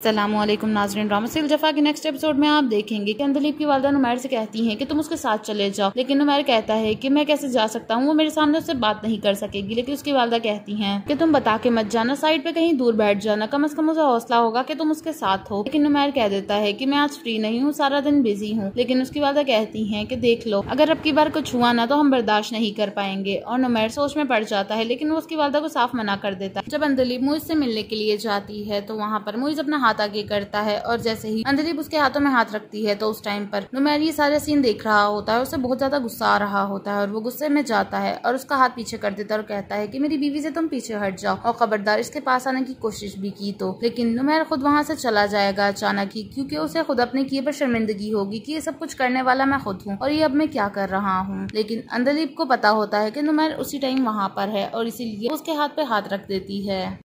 सलाम नाजरीन ड्रामा जफा के नेक्स्ट एपिसोड में आप देखेंगे कि अंदलीप की वालदा नुमैर से कहती हैं कि तुम उसके साथ चले जाओ। लेकिन नुमैर कहता है कि मैं कैसे जा सकता हूँ, वो मेरे सामने उससे बात नहीं कर सकेगी। लेकिन उसकी वालदा कहती हैं कि तुम बता के मत जाना साइड पे कहीं दूर बैठ जाना। कम अज कम उसे हौसला होगा कि तुम उसके साथ हो। लेकिन नुमैर कह देता है की मैं आज फ्री नहीं हूँ, सारा दिन बिज़ी हूँ। लेकिन उसकी वालदा कहती है की देख लो, अगर अब की बार कुछ हुआ ना तो हम बर्दाश्त नहीं कर पाएँगे। और नुमैर सोच में पड़ जाता है, लेकिन वो उसकी वालदा को साफ़ मना कर देता है। जब अंदलीप मुझ से मिलने के लिए जाती है तो वहाँ पर मुझ अपना हाथ आगे करता है और जैसे ही अंधदीप उसके हाथों में हाथ रखती है तो उस टाइम पर नुमैर ये सारे सीन देख रहा होता है उसे बहुत ज़्यादा गुस्सा आ रहा होता है और वो गुस्से में जाता है और उसका हाथ पीछे कर देता है और कहता है की, मेरी बीवी से तुम पीछे हट जाओ और खबरदार इसके पास आने की कोशिश भी की तो। लेकिन नुमैर खुद वहाँ से चला जाएगा अचानक ही, क्योंकि उसे खुद अपने किए पर शर्मिंदगी होगी कि ये सब कुछ करने वाला मैं खुद हूँ और ये अब मैं क्या कर रहा हूँ। लेकिन अंदलीप को पता होता है कि नुमैर उसी टाइम वहाँ पर है और इसीलिए उसके हाथ पे हाथ रख देती है।